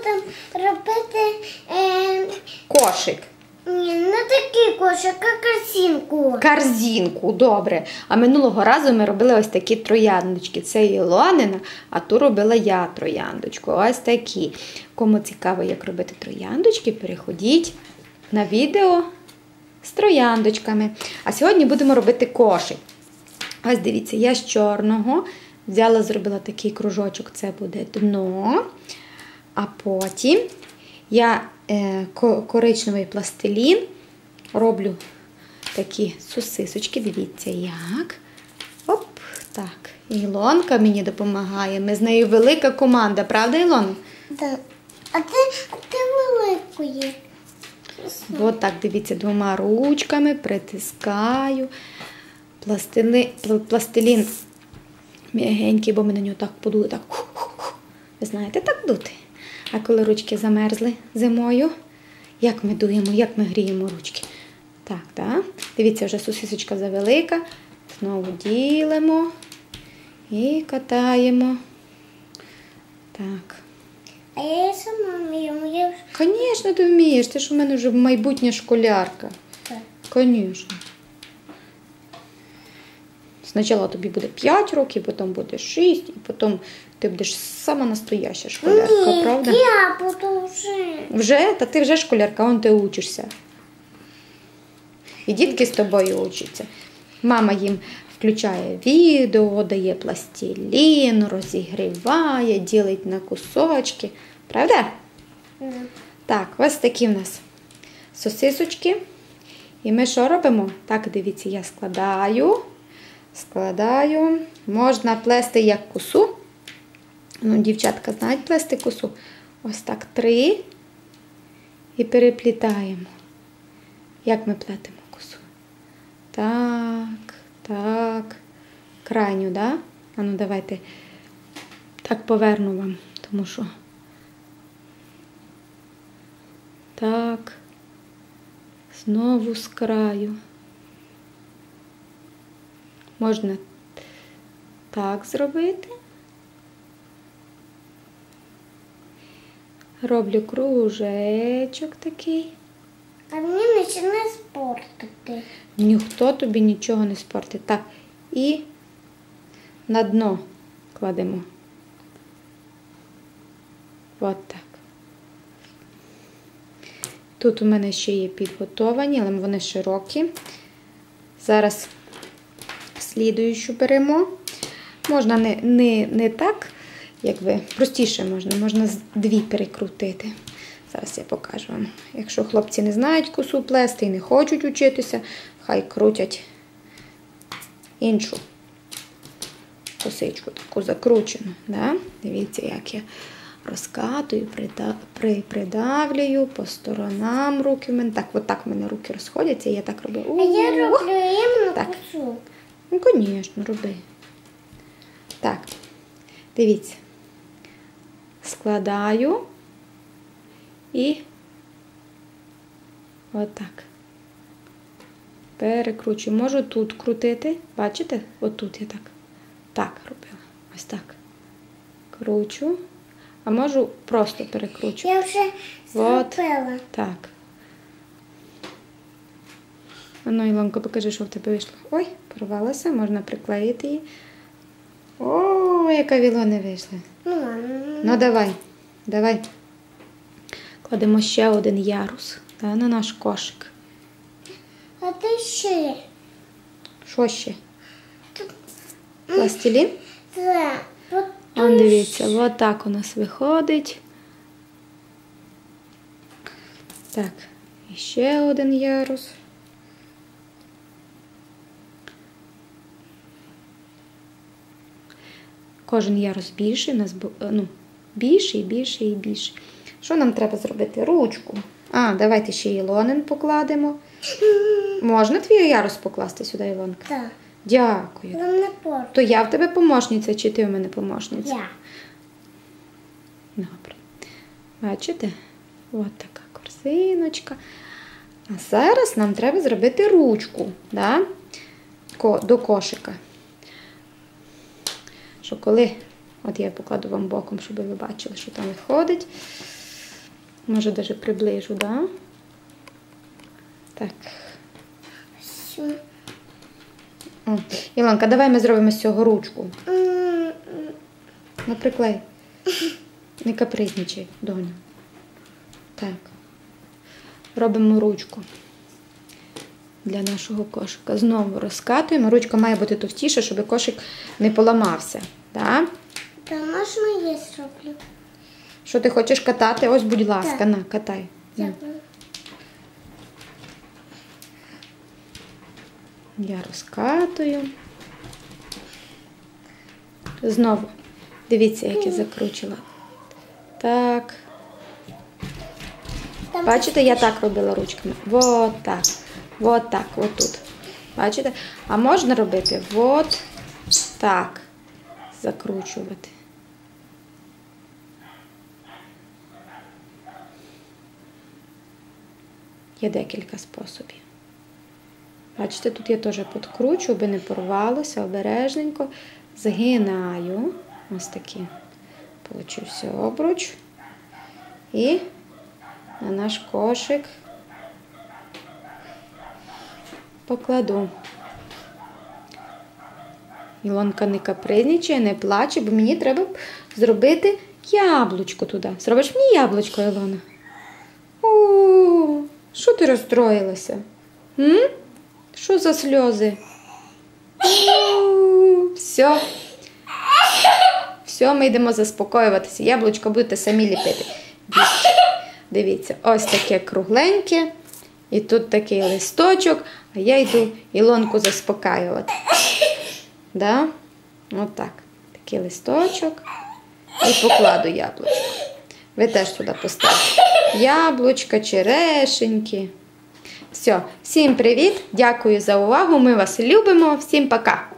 будемо робити е, Кошик. ні, не такий кошик, а корзинку. Корзинку, добре. А минулого разу ми робили ось такі трояндочки. Це Ілонина, а ту робила я трояндочку. Ось такі. Кому цікаво, як робити трояндочки, переходіть на відео з трояндочками. А сьогодні будемо робити кошик. Ось дивіться, я з чорного взяла, зробила такий кружочок, це буде дно. А потім я е, коричневий пластилін роблю такі сосисочки. Дивіться, як. Оп, так. Ілонка мені допомагає. Ми з нею велика команда, правда, Ілона? Да. А ти, ти великої. От так, дивіться, двома ручками притискаю. Пластили, пластилін м'ягенький, бо ми на нього так подули. Так. Ви знаєте, так дути. А коли ручки замерзли зимою, як ми дуємо, як ми гріємо ручки. Так, так. Дивіться, вже сосисочка завелика. Знову ділимо і катаємо. Так. А я сама вмію. Звісно, ти вмієш. Ти ж у мене вже майбутня школярка. так. Звісно. Спочатку тобі буде 5 років, потім буде 6, і потім ти будеш сама настояща школярка, Ні, правда? я буду вже. Вже? Та ти вже школярка, он ти учишся. І дітки з тобою учаться. Мама їм включає відео, дає пластилін, розігріває, ділить на кусочки. Правда? Да. Так, ось такі в нас сосисочки. І ми що робимо? Так, дивіться, я складаю, складаю. Можна плести як косу. Ну, дівчатка знають плести косу. Ось так три. І переплітаємо. Як ми плетемо косу? Так, так. Крайню, да? А ну давайте так поверну вам, тому що. Так. Знову з краю. Можна так зробити. Роблю кружечок такий. А мені починає спортити. Ніхто тобі нічого не спортить. Так. І на дно кладемо. От так. Тут у мене ще є підготовані, але вони широкі. Зараз слідуючу беремо. Можна не, не, не так, як ви, простіше можна, можна дві перекрутити. Зараз я покажу вам. Якщо хлопці не знають косу плести і не хочуть учитися, хай крутять іншу косичку, таку закручену. Да? Дивіться, як я розкатую, придавлюю по сторонам руки в мене. Так, от в мене руки розходяться, і я так роблю. А я роблю іменно косу. Ну, звісно, роби. Так, дивіться. Складаю і отак. Перекручую. Можу тут крутити. Бачите? Отут я так. Так робила. Ось так. Кручу. А можу просто перекручу. Я вже зробила. Так. А ну, Ілонко, покажи, що в тебе вийшло. Ой, порвалося, можна приклеїти її. О, яка вілони вийшла. Ну, ладно. Ну, давай, давай. Кладемо ще один ярус та, на наш кошик. А ти ще. Що ще? Пластилін? Це. Он дивіться, от так у нас виходить. Так, і ще один ярус. Кожен ярус більший, у нас е, ну, більший, більший і більший. Що нам треба зробити? Ручку. А, давайте ще Ілонин покладемо. Можна твій ярус покласти сюди, Ілонка? Так. Дякую. Нам не. То я в тебе помощниця, чи ти в мене помощниця? Я. Добре. Бачите? От така корзиночка. А зараз нам треба зробити ручку да? До кошика. Що коли, от я покладу вам боком, щоб ви бачили, що там виходить. Може, даже приближу, да? Так. О. Ілонка, давай ми зробимо з цього ручку. М, Ну. Не капризничай, доню. Так. Робимо ручку для нашого кошика. Знову розкатуємо. Ручка має бути товстіша, щоб кошик не поламався. Так? Та можна я зроблю? Що ти хочеш катати? Ось, будь ласка, Так. на, катай. Дякую. Я розкатую. Знову. Дивіться, як я закручила. Так. Бачите, я так робила ручками. Вот так. Вот так, от тут. Бачите? А можна робити вот так. Закручувати. Є декілька способів. Бачите, тут я теж подкручу, аби не порвалося обережненько. Згинаю. Ось такі. Получився обруч. І на наш кошик покладу. Ілонка не капризничає, не плаче, бо мені треба зробити яблучко туди. Зробиш мені яблучко, Ілона? О, що ти розстроїлася? М? Що за сльози? О, Все. Все, ми йдемо заспокоюватися. Яблучко будете самі ліпити. Дивіться, ось таке кругленьке. І тут такий листочок, а я йду Ілонку заспокаювати. Да? Отак. Такий листочок. І покладу яблучко. Ви теж туди поставте. Яблучка, черешеньки. Все, всім привіт! Дякую за увагу. Ми вас любимо. Всім пока!